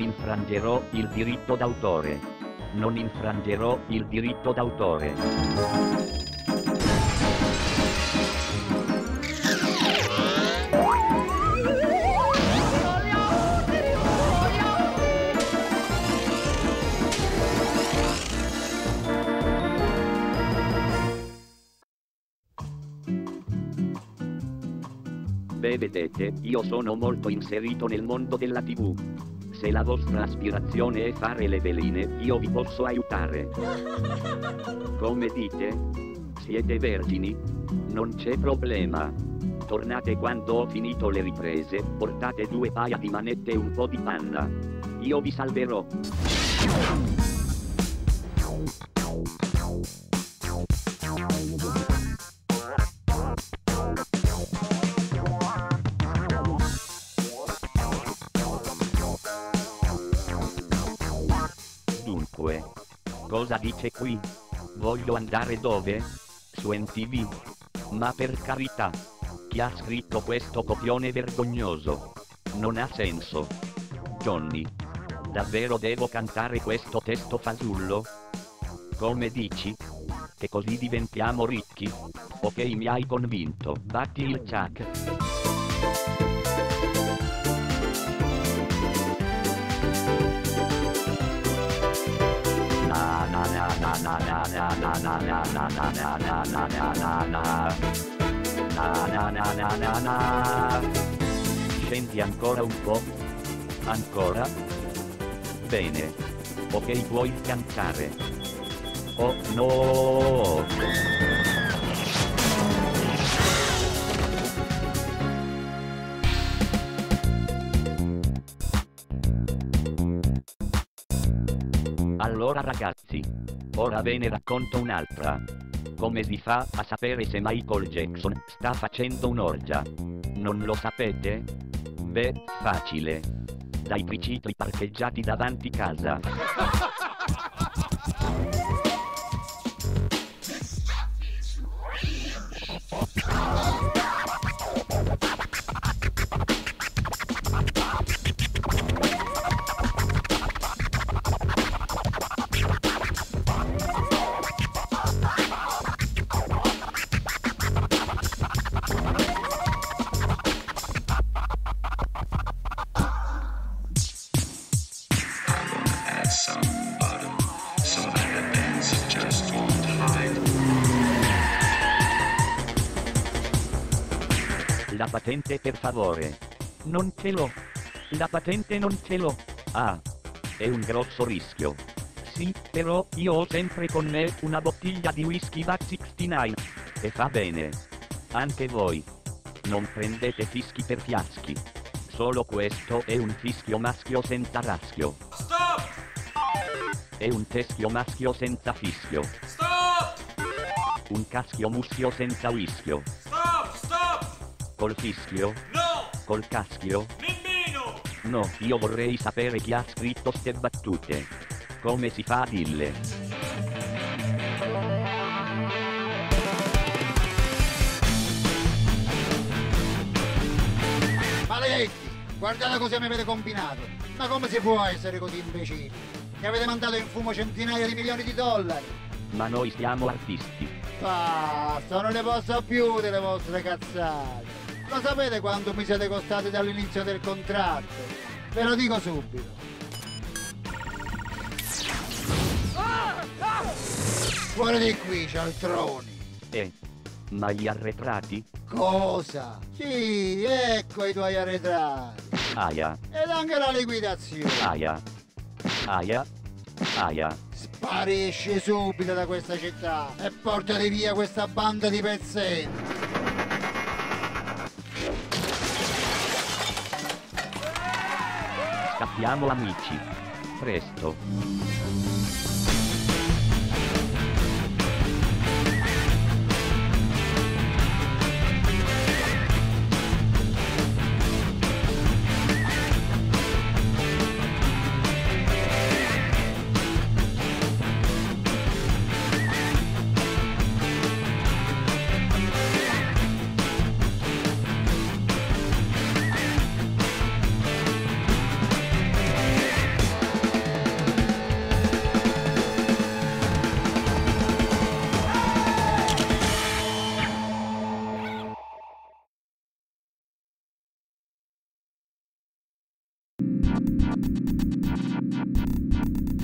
infrangerò il diritto d'autore. Non infrangerò il diritto d'autore. Beh vedete, io sono molto inserito nel mondo della tv. Se la vostra aspirazione è fare le veline, io vi posso aiutare. Come dite? Siete vergini? Non c'è problema. Tornate quando ho finito le riprese, portate due paia di manette e un po' di panna. Io vi salverò. Dunque, cosa dice qui? Voglio andare dove? Su MTV? Ma per carità, chi ha scritto questo copione vergognoso? Non ha senso. Johnny, davvero devo cantare questo testo fasullo? Come dici? Che così diventiamo ricchi? Ok mi hai convinto, batti il ciak. Scendi ancora un po'? Ancora? Bene. Ok puoi scansare. Oh no! Allora ragazzi, ora ve ne racconto un'altra. Come si fa a sapere se Michael Jackson sta facendo un'orgia? Non lo sapete? Beh, facile. Dai tricicli parcheggiati davanti casa. La patente per favore. Non ce l'ho. La patente non ce l'ho. Ah. È un grosso rischio. Sì, però io ho sempre con me una bottiglia di whisky Vat 69. E fa bene. Anche voi. Non prendete fischi per fiaschi. Solo questo è un fischio maschio senza raschio. È un teschio maschio senza fischio. Stop! Un caschio muschio senza whischio. Stop! Stop! Col fischio? No! Col caschio? Nemmeno! No, io vorrei sapere chi ha scritto ste battute. Come si fa a dirle? Maledetti! Guardate cosa mi avete combinato! Ma come si può essere così imbecilli? Mi avete mandato in fumo centinaia di milioni di dollari! Ma noi siamo artisti. Basta, non ne posso più delle vostre cazzate! Lo sapete quanto mi siete costati dall'inizio del contratto? Ve lo dico subito! Fuori di qui, cialtroni! Eh. Ma gli arretrati? Cosa? Sì, ecco i tuoi arretrati! Aia, Ed anche la liquidazione! aia, aia, aia. Sparisci subito da questa città e portati via questa banda di pezzenti! Scappiamo amici. Presto. Thank you.